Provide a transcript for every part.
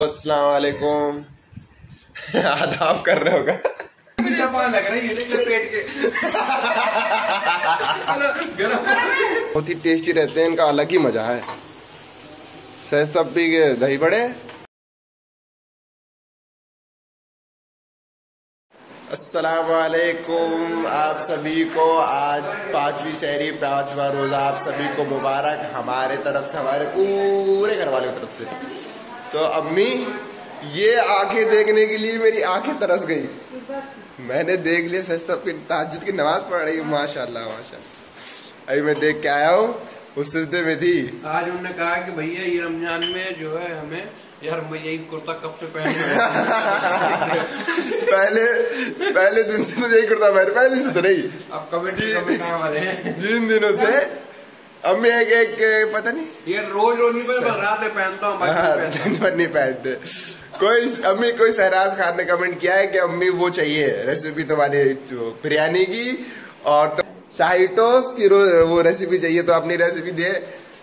अस्सलाम वालेकुम आदाब कर रहे होगा लग रहा है ये पेट के बहुत ही टेस्टी रहते हैं इनका अलग ही मज़ा है। सहज तप्पी के दही बड़े। अस्सलाम वालेकुम आप सभी को आज पांचवी शहरी पांचवा रोजा आप सभी को मुबारक हमारे तरफ़ से हमारे पूरे घर वालों की तरफ़ से। तो अम्मी ये आँखें देखने के लिए मेरी आँखें तरस गई। मैंने देख लिया सस्ता ताजुद की नमाज़ पढ़ रही हूँ माशाल्लाह माशाल्लाह। अभी मैं देख के आया हूँ उस सजदे में थी। आज उन्होंने कहा कि भैया ये रमज़ान में जो है हमें यार मैं यही कुर्ता कब से पहन पहले पहले दिन से तो यही कुर्ता पहन पहले दिन से तो नहीं। अब कमेंट जिन दिनों से अम्मी एक एक पता नहीं। ये रोज रोज नहीं पहले रात में पहनता हूँ बाकी हाँ, दिन भर नहीं पहनते। कोई अम्मी कोई सहराज खान ने कमेंट किया है कि अम्मी वो चाहिए रेसिपी तुम्हारी बिरयानी की और तो शाही टोस्ट की रो- वो रेसिपी चाहिए तो अपनी रेसिपी दे।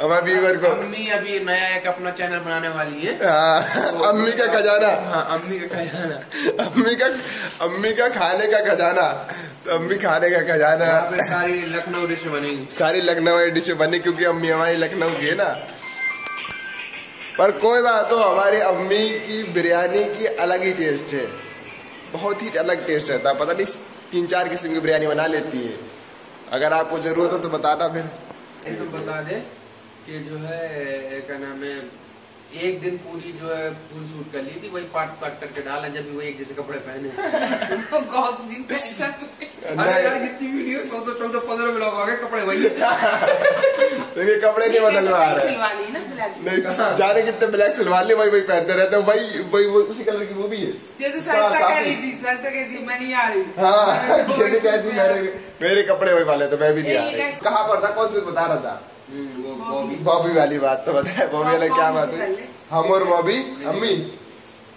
हमारे व्यूवर को अम्मी अभी नया एक अपना चैनल बनाने वाली है हाँ, अम्मी का खजाना। हाँ अम्मी का खजाना। अम्मी का अम्मी का खाने का खजाना। तो अम्मी खाने का खजाना। सारी लखनऊ डिश बनेगी। सारी लखनऊ डिश बनी क्योंकि अम्मी हमारी लखनऊ की है ना। पर कोई बात हो हमारी अम्मी की बिरयानी की अलग ही टेस्ट है। बहुत ही अलग टेस्ट रहता है। पता नहीं तीन चार किस्म की बिरयानी बना लेती है। अगर आपको ज़रूरत हो तो बताना फिर। इसमें बता दे। कि जो है क्या नाम है एक दिन पूरी जो है फुल शूट कर ली थी वही पार्ट पार्ट करके डाला जब भी वही एक जैसे कपड़े पहने। बहुत दिन कितनी वीडियो चौदह चौदह पंद्रह ब्लॉग आ गए कपड़े वही। तो ये कपड़े नहीं बदलवा रहे। सिलवा ली ना ब्लैक नहीं जाने कितने ब्लैक सिलवा लिए वही वही पहनते रहते हैं वही वही वही उसी कलर की वो भी है। जैसे कह रही थी सरिता कहती थी मैं नहीं आ रही। मैं ये भी मेरे मेरे कपड़े वही वाले तो मैं भी नहीं आ रही। कहाँ पर था? कौन से बता रहा था? बॉबी. वाली बात तो बताए. बॉबी वाले क्या बात है हम और बॉबी अम्मी.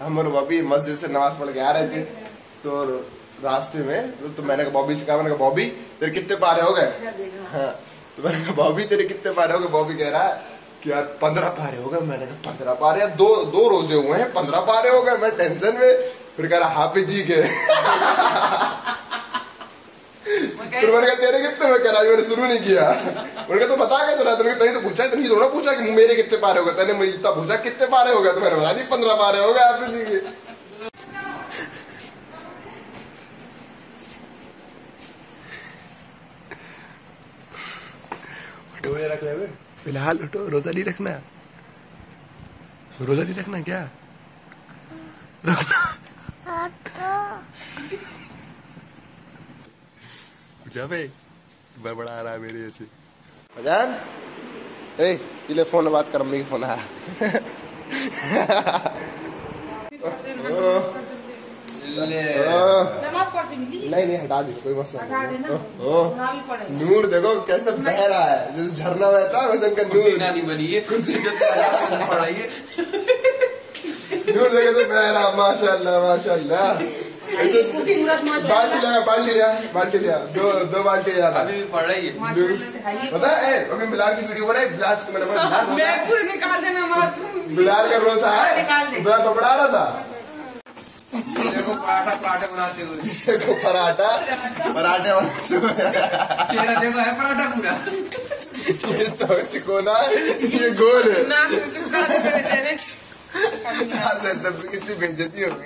हम और बॉबी मस्जिद से नमाज़ पढ़ के आ रहे थे. तो रास्ते में तो, तो मैंने कहा बॉबी से कहा मैंने कहा बॉबी तेरे कितने पारे हो गए? हाँ. तो मैंने कहा बॉबी तेरे कितने पारे हो गए? बॉबी कह रहा है कि यार पंद्रह पारे हो गए. मैंने कहा पंद्रह पारे? यार दो दो रोज़े हुए हैं पंद्रह पारे हो गए मैं टेंशन में. फिर कह रहा हाफिज जी के. फिर मैंने कहा तेरे कितने? में करा मैंने शुरू नहीं किया. कहा तो बता के चला तूने तभी तो पूछा तूने थोड़ा पूछा कि मेरे कितने पारे हो गए तूने मुझे इतना पूछा कितने पारे हो गए तो मैंने बता दी पंद्रह पारे हो गए आप जी के. उठो ये रख ले फ़िलहाल उठो रोजा नहीं रखना। रोजा नहीं रखना क्या? रखना। जा भाई बड़बड़ा आ रहा है मेरे जैसे। अजान ए इले फ़ोन बात कर अम्मी की फ़ोन आया नहीं नहीं हटा दी कोई मसला हटा नहीं है। नूर देखो कैसे बह रहा है। जैसे झरना बहता है वैसे उनका नूर। नानी बनी है कुर्सी है। नूर देखो तो बह रहा माशाल्लाह माशाल्लाह। बाल्टी लगा बाल्टी लिया बाल्टी लिया दो दो बाल्टी जाना अभी भी पढ़ रही है पता है अभी बिलाल की वीडियो बनाई बिलाल को मैंने मैं पूरी निकाल देना बिलाल का रोजा है निकाल दे। बिलाल तो पढ़ा रहा था देखो पराठा पराठा बनाते हुए देखो पराठा पराठे बनाते हुए। तेरा देखो है पराठा पूरा ये चौथी कोना है ये गोल है ना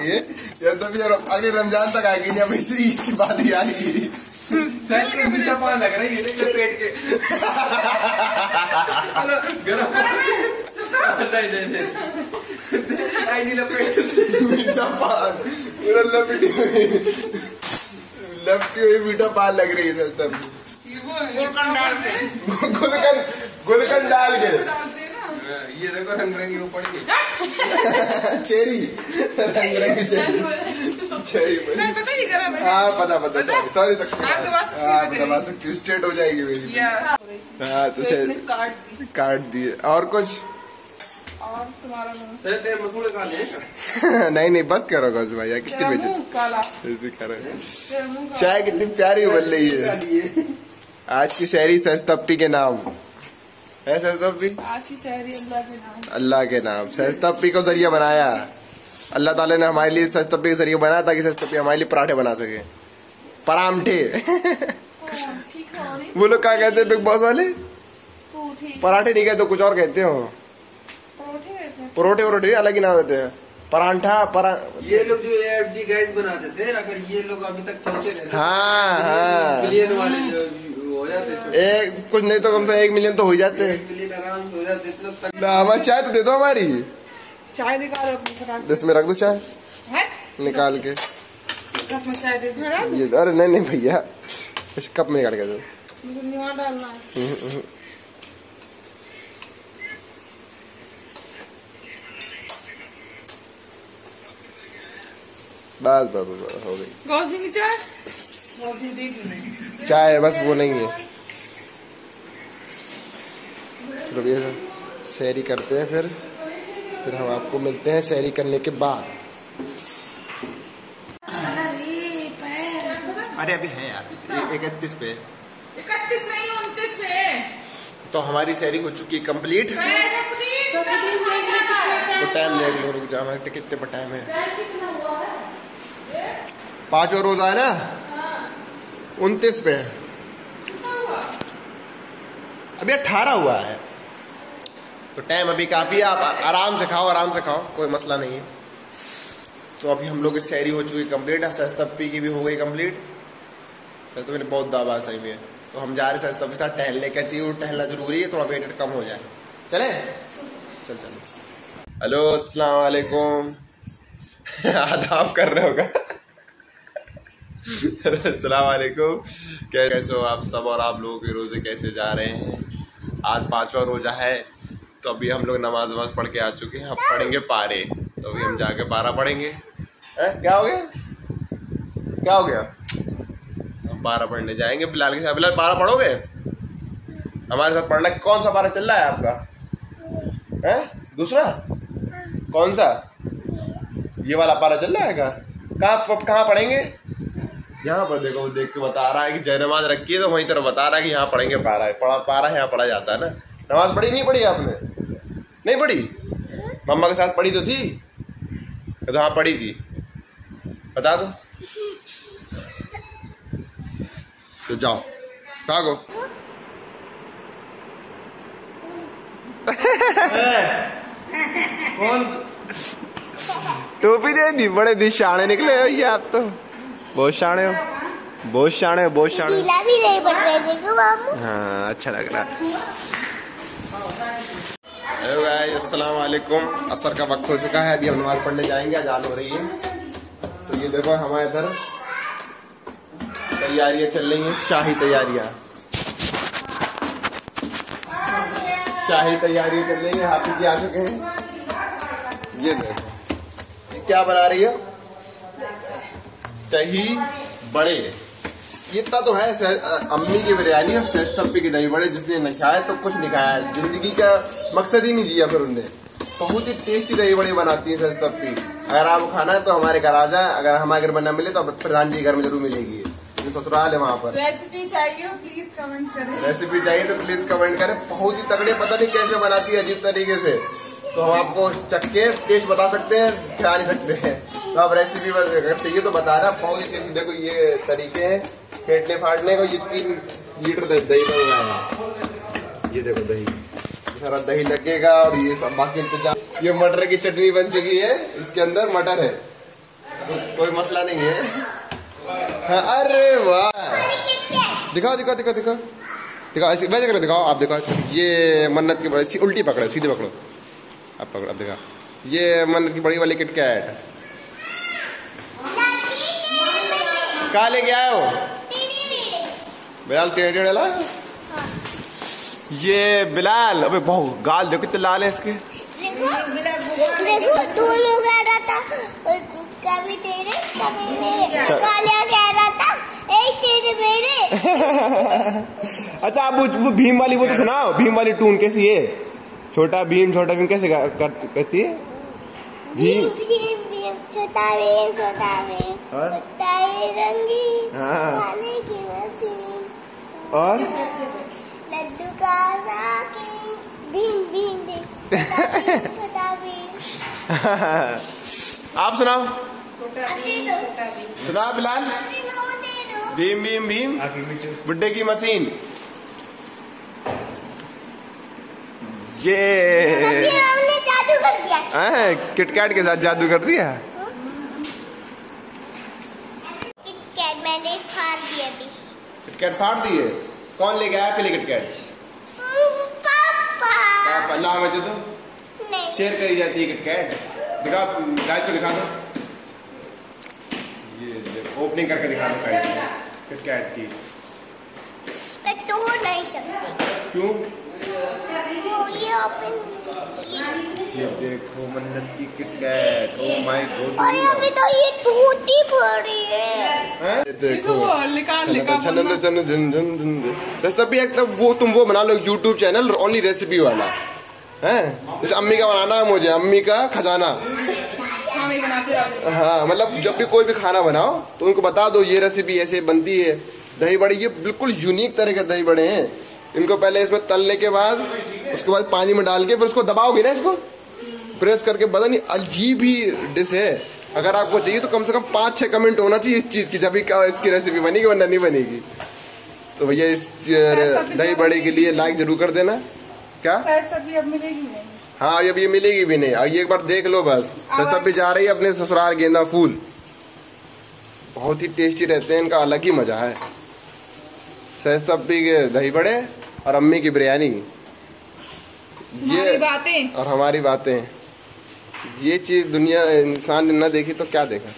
है या यार अगले रमज़ान तक आएगी नहीं अब ईद की बात ही आएगी सर के मीठा पान लग रहा है ये पेट के। गरम। नहीं नहीं नहीं। आई नहीं लपेट मीठा पान। पूरा लपटी हुई। लपटी हुई मीठा पान लग रही है तब। गुलकंद डाल के गुलकन गुलकन डाल के। ये देखो रंग बिरंगी वो पड़ी चेरी। रंग रंगी चेरी चेरी नहीं पता ही करा मैं हाँ पता पता? सॉरी सॉरी हाँ, सकती हूँ, हाँ मैं दबा सकती हूँ। स्ट्रेट हो जाएगी मेरी। हाँ तो तो शायद काट दी। काट दिए और कुछ? और तुम्हारा मुँह। तेरे मसूड़े खा नहीं नहीं बस करो गौस भैया कितनी बेचती मुँह काला। ऐसे कर। रहे। तेरा मुँह काला। चाय कितनी प्यारी उबल रही है। आज की शहरी सस्तप्पी के नाम। है आज अल्लाह के नाम अल्लाह के को ज़रिया बनाया। अल्लाह ताला ने हमारे लिए सस्तपी के ज़रिए बनाया ताकि सस्तपी हमारे लिए पराठे बना सके। परामठे वो लोग क्या कहते हैं बिग बॉस वाले? पराठे। नहीं कहते कुछ और कहते हो। परोठे कहते हैं। वरोठे अलग ही नाम होते हैं। परांठा परा ये लोग जो एफडी गैस बनाते थे अगर ये लोग अभी तक चलते रहे हाँ हाँ। मिलियन वाले जो हो एक कुछ नहीं तो कम से एक मिलियन तो हो जाते। हैं हो हमारी चाय तो दे दो हमारी। चाय निकालो इसमें रख दो चाय। निकाल के। कप में चाय दे दो। ये अरे नहीं नहीं भैया। इस कप में निकाल के दो। मुझे निवा डालना है। बस बस बस हो गई। चाय है बस वो नहीं है। चलो भैया सैरी करते हैं फिर। फिर हम आपको मिलते हैं सैरी करने के बाद। अरे अभी है यार। इकतीस पे। इकतीस नहीं उनतीस पे तो हमारी सैरी हो चुकी है कंप्लीट तो टाइम ले लो रुक जा हमारे कितने पर टाइम है? पाँच और रोज आए ना? उनतीस पे अभी अठारह हुआ है। तो टाइम अभी काफ़ी है, आप आराम से खाओ, आराम से खाओ, कोई मसला नहीं है। तो अभी हम लोग की सैरी हो चुकी कंप्लीट है सस्तप्पी की भी हो गई कंप्लीट सस्तप्पी ने बहुत दाबा सही में। तो हम जा रहे हैं के साथ, टहलने कहती हूँ टहलना ज़रूरी है, थोड़ा वेट कम हो जाए। चले? चल, चलो। हेलो अस्सलाम वालेकुम। आदाब कर रहे होगा अस्सलाम वालेकुम कैसे हो आप सब और आप लोगों के रोज़े कैसे जा रहे हैं? आज पांचवा रोजा है तो अभी हम लोग नमाज़ वमाज पढ़ के आ चुके हैं, अब पढ़ेंगे पारे। तो अभी हम जाके पारा पढ़ेंगे। हैं? क्या हो गया? क्या हो गया? हम पारा पढ़ने जाएँगे, बिलाल के साथ। बिलाल, पारा पढ़ोगे? हमारे साथ पढ़ना कौन सा पारा चल रहा है आपका? है? दूसरा? कौन सा? ये वाला पारा चल रहा है क्या? कहाँ कहाँ पढ़ेंगे? यहाँ पर देखो, वो देख के बता रहा है कि जय नमाज़ रखी है तो वहीं तरफ़ बता रहा है कि यहाँ पढ़ेंगे पारा है। पढ़ा, पारा है यहाँ पढ़ा जाता है ना? नमाज़ पढ़ी नहीं पढ़ी आपने? नहीं पढ़ी? मम्मा के साथ पढ़ी तो थी? तो हाँ पढ़ी थी। बता दो। तो जाओ। भागो। टोपी दे दी, बड़े दी शाणे निकले हो ये आप तो। बहुत शाणे हो। बहुत शाणे हो बहुत शाणे हो। भी नहीं रहे देखो मामू। हाँ अच्छा लग रहा। है हेलो गाइस अस्सलाम वालेकुम असर का वक्त हो चुका है अभी हम नमाज़ पढ़ने जाएँगे अजान हो रही है। तो ये देखो हमारे इधर तैयारियाँ चल रही हैं शाही तैयारियाँ। शाही तैयारियाँ चल रही हैं हाफिज जी आ चुके हैं। ये देखो ये क्या बना रही है? दही बड़े। ये इतना तो है अम्मी की बिरयानी और सेस्तप्पी की दही बड़े जिसने न खाया तो कुछ नहीं खाया ज़िंदगी का मकसद ही नहीं जिया फिर उनने। बहुत ही टेस्टी दही बड़े बनाती है सेस्तप्पी अगर आपको खाना है तो हमारे घर आ जाए। अगर हमारे घर में न मिले तो प्रधान जी के घर में ज़रूर मिलेगी। ये ससुराल है वहाँ पर। रेसिपी चाहिए प्लीज़ कमेंट करें। रेसिपी चाहिए तो प्लीज़ कमेंट करें। बहुत ही तगड़े पता नहीं कैसे बनाती है अजीब तरीके से। तो हम आपको चक्के टेस्ट बता सकते हैं खिला नहीं सकते हैं। तो आप रेसिपी बस अगर चाहिए तो बता रहा बहुत ही टेस्टी देखो ये तरीके हैं फेंटने फाटने को ये तीन लीटर दही का है ये देखो दही। सारा दही लगेगा और ये सब बाकी इंतज़ाम। ये मटर की चटनी बन चुकी है इसके अंदर मटर है। कोई मसला नहीं है। हाँ, अरे वाह। दिखाओ दिखाओ दिखाओ दिखाओ। दिखाओ ऐसे वैसे करो दिखाओ आप दिखाओ ये मन्नत की बड़ी उल्टी पकड़ो सीधे पकड़ो। अब पकड़ो अब दिखाओ। ये मन्नत की बड़ी वाली किटकैट। कहाँ लेके आए हो? बिलाल टेढ़े टेढ़े ला ये बिलाल अबे बहु गाल देखो कितने लाल है इसके। देखो देखो तू लोग आ रहा था कभी तेरे कभी मेरे। कालिया कह रहा था एक तेरे मेरे। अच्छा आप वो, वो भीम वाली वो तो सुनाओ भीम वाली टून कैसी है? छोटा भीम छोटा भीम कैसे कर, करती है? भीम। भीम छोटा भीम छोटा तारे रंगी हाँ। खाने की मशीन। और? लड्डू का साकी। भीम भीम भीम। छोटा भीम आप सुनाओ। सुनाओ बिलाल। भीम भीम भीम। बुड्ढे की मशीन। ये। अभी हमने जादू कर दिया। किटकैट के साथ जादू कर दिया किटकैट मैंने फाड़ दिया अभी किटकैट फाड़ दिए। कौन लेके आया पहले पापा। आप अल्लाह में दे दो? नहीं। शेयर करी जाती है किटकैट दिखा गाइस को दिखा दो। ये ओपनिंग करके दिखा दो गाइस को। की। मैं तोड़ नहीं सकती। क्यों? ये ओपन ये देखो मन्नत की किटकैट ओ माय गॉड और अभी तो ये टूटी पड़ी है। देखो वो निकाल निकाल तब भी एक तब वो तुम वो बना लो यूट्यूब चैनल ओनली रेसिपी वाला। हैं? जैसे अम्मी का बनाना है मुझे अम्मी का खजाना। ही हाँ मतलब जब भी कोई भी खाना बनाओ तो उनको बता दो ये रेसिपी ऐसे बनती है। दही बड़े ये बिल्कुल यूनिक तरह के दही बड़े हैं। इनको पहले इसमें तलने के बाद उसके बाद पानी में डाल के फिर उसको दबाओगे ना इसको? प्रेस करके पता नहीं अजीब ही डिश है। अगर आपको चाहिए तो कम से कम पाँच छः कमेंट होना चाहिए इस चीज़ की जब भी क्या इसकी रेसिपी बनेगी वरना नहीं बनेगी। तो भैया इस दही बड़े के लिए लाइक ज़रूर कर देना। क्या? हाँ अब ये मिलेगी भी नहीं। अब ये एक बार देख लो बस। तब भी जा रही है अपने ससुराल गेंदा फूल। बहुत ही टेस्टी रहते हैं इनका अलग ही मज़ा है। सहस्तब्बी के दही बड़े और अम्मी की बिरयानी। ये बातें। और हमारी बातें। ये चीज़ दुनिया इंसान ने न देखी तो क्या देखा?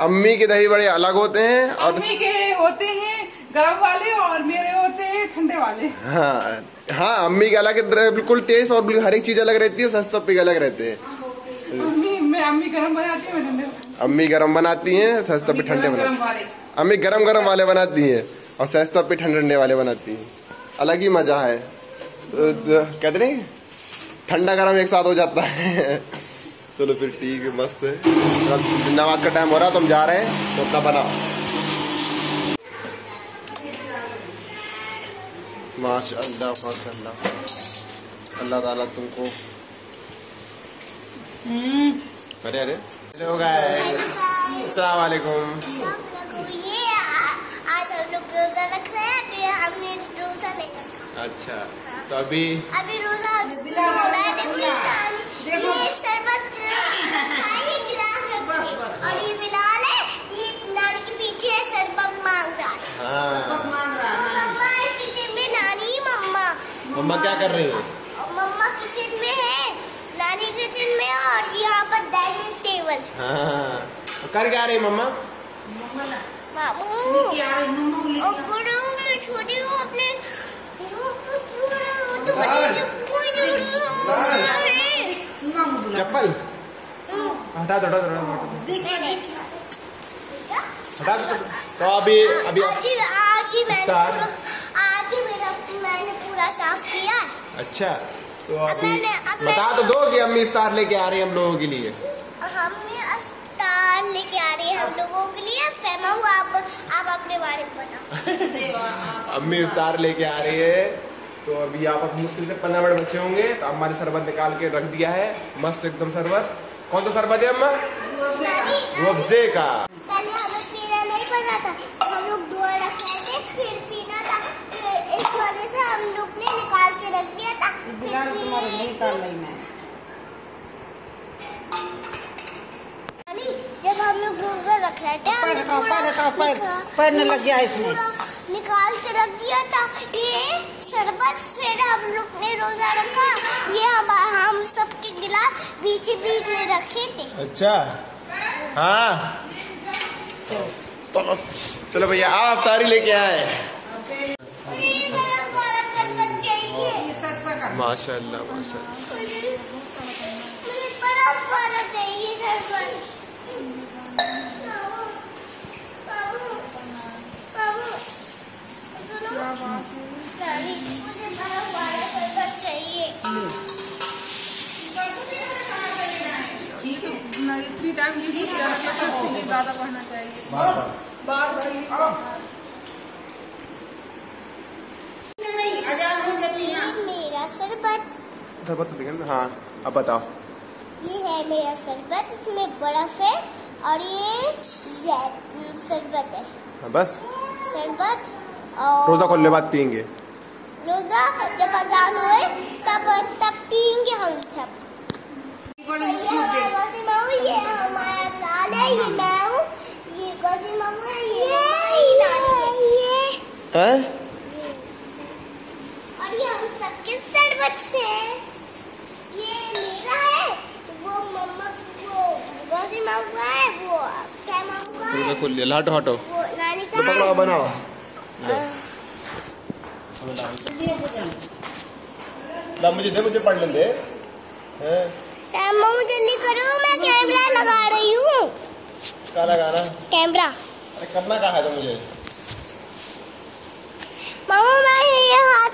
अम्मी के दही बड़े अलग होते हैं और मम्मी के होते हैं गर्म वाले और मेरे होते हैं ठंडे वाले। हाँ हाँ अम्मी के अलग बिल्कुल टेस्ट और हर एक चीज़ अलग रहती है सहस्तब्बी के अलग रहते हैं। अम्मी गर्म बनाती है अम्मी गरम बनाती हैं सहस्तब्बी ठंडे बनाती हैं। अम्मी गरम गरम वाले बनाती हैं और सहस्ता पे ठंडे ठंडे वाले बनाती हैं। अलग ही मज़ा है। तो- तो कहते नहीं ठंडा गरम एक साथ हो जाता है। चलो फिर ठीक है मस्त है। नमाज़ का टाइम हो रहा है तो हम जा रहे हैं तो तब बनाओ माशाल्लाह माशाल्लाह। अल्लाह ताला तुमको अरे अरे। हेलो गाइस अस्सलाम वालेकुम ये आज हम लोग रोजा रख रहे हैं हमने रोजा नहीं रखा अच्छा। तो अभी अभी रोजा रहा देखो। ये ये शरबत खाइए गिलास और ये बिलाल है ये नानी के पीछे शरबत मांग रहा है। हाँ मम्मा किचन में नानी मम्मा। मम्मा क्या कर रही है? मम्मा किचन में है नानी किचन में है और यहाँ पर डाइनिंग टेबल। हाँ। कर क्या रही मम्मा? मामू। और बड़ो मैं छोटी हूँ अपने चप्पल? हटा दो हटा दो हटा दो तो अभी अभी आज ही आज ही मैंने आज ही मेरा मैंने पूरा साफ़ किया अच्छा तो अभी बता तो दो कि अम्मी इफ्तार लेके आ रही है हम लोगों के लिए। हमने अस्पताल लेके आ रही है हम लोगों के लिए। फैमा हुआ आप आप अपने बारे में बताओ। अम्मी इफ्तार लेके आ रही है। तो अभी यहाँ पर मुश्किल से पंद्रह मिनट बचे होंगे तो अम्मा ने शरबत निकाल के रख दिया है। मस्त एकदम शरबत। कौन सा शरबत है अम्मा? रुअफ़ज़े का। पहले हमें पीना नहीं पड़ना था हम लोग दुआ रख रहे थे फिर पीना था फिर इस वजह से हम लोग ने निकाल के रख दिया था फिर पी- नानी, जब हम लोग रख रहे थे हमने पैर हटाओ, पूरा पैर हटाओ, पैर- निका- पैर न लग गया इसमें। निकाल के रख दिया था। ये शरबत फिर हम लोग ने रोजा रखा। ये हम हम सबके गिलास बीच बीच में रखे थे। अच्छा। हाँ। चलो चलो भैया आप अफ्तारी लेके आए। माशाल्लाह माशाल्लाह मुझे मुझे बर्फ़ वाला चाहिए शरबत बाबू, बाबू, बाबू, टाइम ये ज़्यादा पढ़ना चाहिए बार बार हो शरबत अब बताओ। ये है मेरा शरबत इसमें बर्फ़ है और ये शरबत है। हाँ, बस। शरबत रोजा खोलने बाद पियेंगे। रोजा जब अजान हुए तब तब पियेंगे हम सब। ये हमारा ये लाल है ये मैं हूँ ये मामू है ये ये लाल है। हैं? और ये हम सबके शरबत से है। ये मेरा है वो मम्मा वो गौसी मामू का है वो अक्षय मामू का रोजा है खोल लिया हटो। हटो तो पकड़ो बनाओ। ला मुझे दे मुझे पढ़ लेंगे हैं? मामू जल्दी करो मैं कैमरा लगा रही हूँ। क्या लगाना कैमरा अरे करना कहा है तो मुझे? मामा मैं ये हाथ